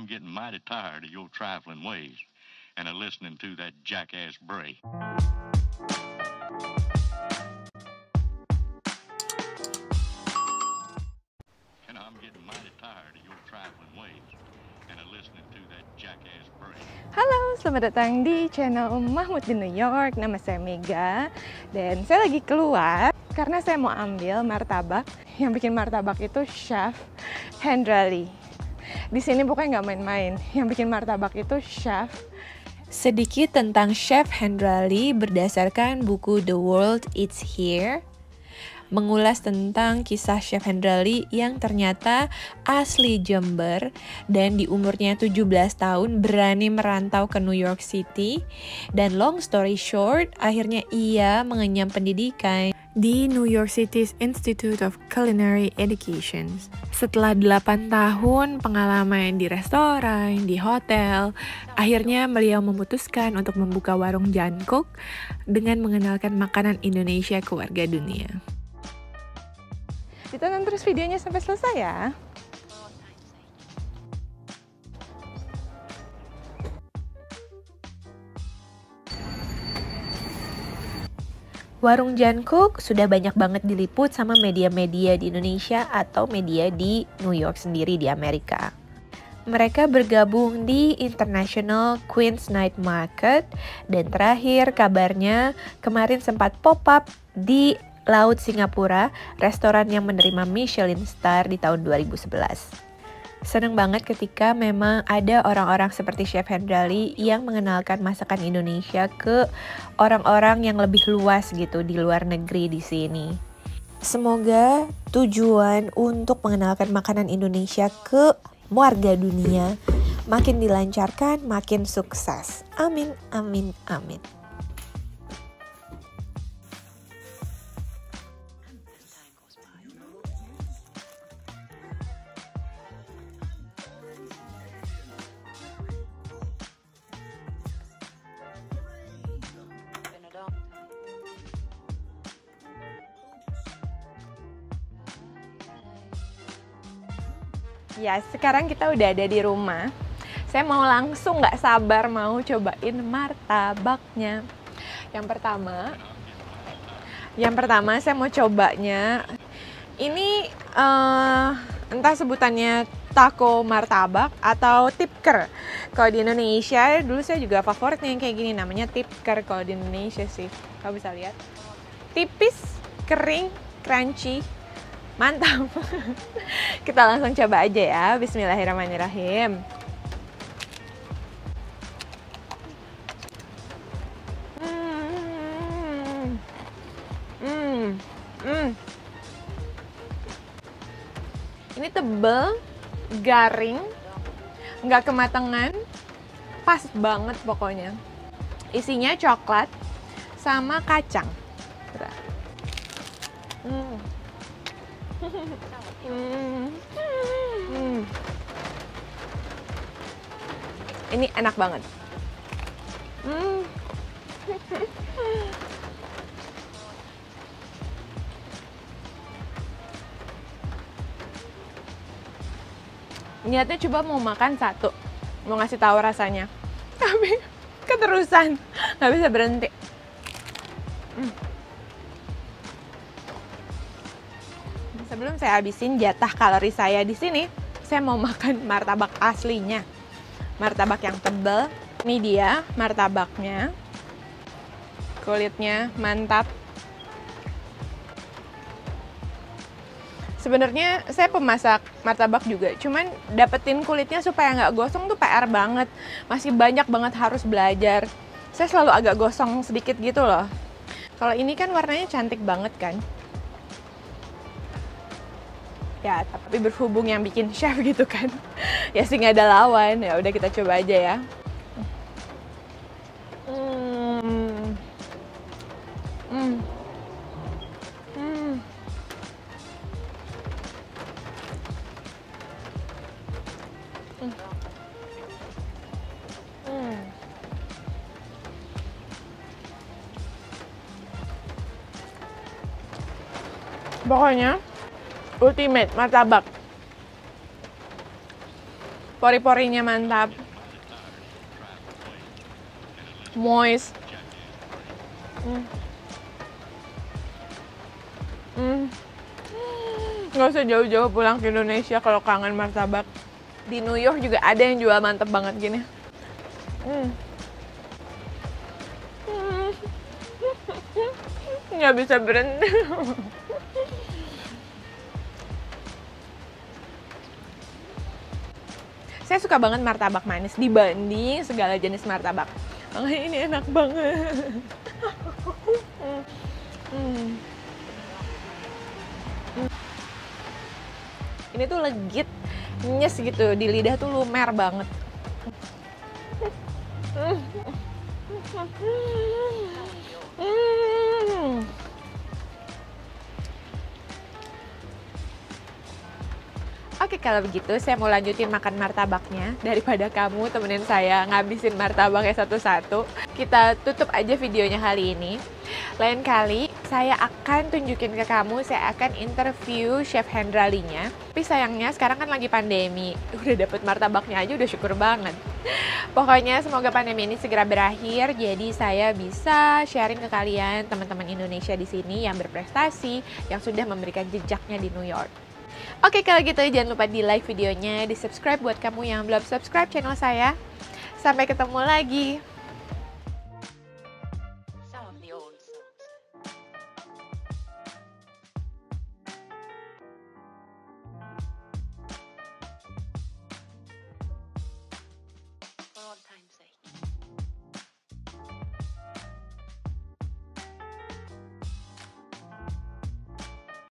I'm getting mighty tired of your trifling ways and of listening to that jackass Bray. And I'm getting mighty tired of your trifling ways and of listening to that jackass Bray. Halo, selamat datang di channel Mahmud di New York. Nama saya Mega dan saya lagi keluar karena saya mau ambil martabak. Yang bikin martabak itu Chef Hendrali. Di sini pokoknya nggak main-main. Yang bikin martabak itu Chef. Sedikit tentang Chef Hendrali berdasarkan buku The World It's Here mengulas tentang kisah Chef Hendrali yang ternyata asli Jember dan di umurnya 17 tahun berani merantau ke New York City. Dan long story short akhirnya ia mengenyam pendidikan di New York City's Institute of Culinary Education. Setelah 8 tahun pengalaman di restoran, di hotel, akhirnya beliau memutuskan untuk membuka warung Jankuk dengan mengenalkan makanan Indonesia ke warga dunia. Ditonton terus videonya sampai selesai ya. Warung Jangkuk sudah banyak banget diliput sama media-media di Indonesia atau media di New York sendiri di Amerika. Mereka bergabung di International Queen's Night Market dan terakhir kabarnya kemarin sempat pop up di Laut Singapura, restoran yang menerima Michelin Star di tahun 2011. Seneng banget ketika memang ada orang-orang seperti Chef Hendrali yang mengenalkan masakan Indonesia ke orang-orang yang lebih luas gitu di luar negeri di sini. Semoga tujuan untuk mengenalkan makanan Indonesia ke warga dunia makin dilancarkan, makin sukses. Amin, amin, amin. Ya, sekarang kita udah ada di rumah. Saya mau langsung nggak sabar mau cobain martabaknya. Yang pertama, yang pertama saya mau cobanya. Ini uh, entah sebutannya taco martabak atau tipker. Kalau di Indonesia, dulu saya juga favoritnya yang kayak gini, namanya tipker kalau di Indonesia sih. Kau bisa lihat. Tipis, kering, crunchy, Mantap. Kita langsung coba aja ya. Bismillahirrahmanirrahim. Hmm. Hmm. Hmm. Ini tebel, garing, nggak kematangan, pas banget pokoknya. Isinya coklat sama kacang. Hmm. Hmm. Ini enak banget. Hmm. Niatnya coba mau makan satu, mau ngasih tahu rasanya, tapi keterusan, nggak bisa berhenti. Hmm. Sebelum saya habisin jatah kalori saya di sini, saya mau makan martabak aslinya. Martabak yang tebel. Ini dia martabaknya. Kulitnya mantap. Sebenarnya saya pemasak martabak juga, cuman dapetin kulitnya supaya nggak gosong tuh PR banget. Masih banyak banget harus belajar. Saya selalu agak gosong sedikit gitu loh. Kalau ini kan warnanya cantik banget kan ya tapi berhubung yang bikin chef gitu kan ya sih nggak ada lawan ya udah kita coba aja ya hmm. Hmm. Hmm. Hmm. Pokoknya ultimate martabak Pori-porinya mantap. Moist. Hmm. Hmm. Nggak usah jauh-jauh pulang ke Indonesia kalau kangen martabak. Di New York juga ada yang jual mantep banget gini. Hmm. Hmm. Nggak bisa berhenti. Saya suka banget martabak manis dibanding segala jenis martabak. Makanya ini enak banget. Hmm. Ini tuh legit, nyes gitu di lidah tuh lumer banget. Hmm. Oke kalau begitu saya mau lanjutin makan martabaknya daripada kamu temenin saya ngabisin martabaknya satu-satu. Kita tutup aja videonya kali ini. Lain kali saya akan tunjukin ke kamu, saya akan interview Chef Hendralinya. Tapi sayangnya sekarang kan lagi pandemi, udah dapet martabaknya aja udah syukur banget. Pokoknya semoga pandemi ini segera berakhir, jadi saya bisa sharing ke kalian teman-teman Indonesia di sini yang berprestasi, yang sudah memberikan jejaknya di New York. Oke kalau gitu jangan lupa di like videonya, di subscribe buat kamu yang belum subscribe channel saya. Sampai ketemu lagi.